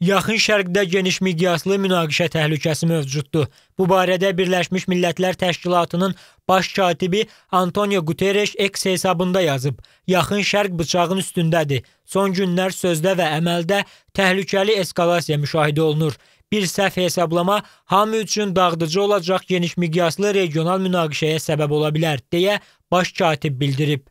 Yaxın Şərqdə geniş miqyaslı münaqişə təhlükəsi mövcuddur. Bu barədə Birləşmiş Millətlər Təşkilatının baş katibi Antonio Guterres X hesabında yazıb. Yaxın Şərq bıçağın üstündədir. Son günlər sözdə və əməldə təhlükəli eskalasiya müşahidə olunur. Bir səhv hesablama hamı üçün dağıdıcı olacaq geniş miqyaslı regional münaqişəyə səbəb ola bilər, deyə baş katib bildirib.